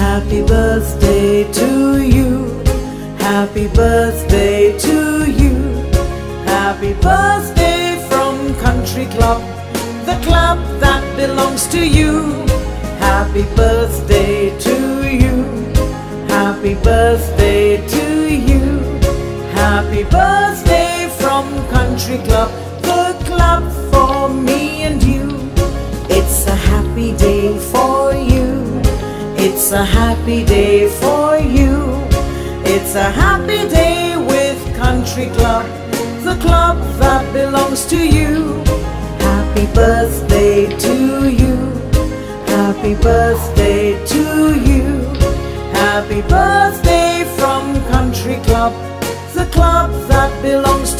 Happy birthday to you. Happy birthday to you. Happy birthday from Country Club, the club that belongs to you. Happy birthday to you. Happy birthday to you. Happy birthday from Country Club, the club for me and you. It's a happy day for. It's a happy day for you. It's a happy day with Country Club, the club that belongs to you. Happy birthday to you. Happy birthday to you. Happy birthday from Country Club, the club that belongs to you.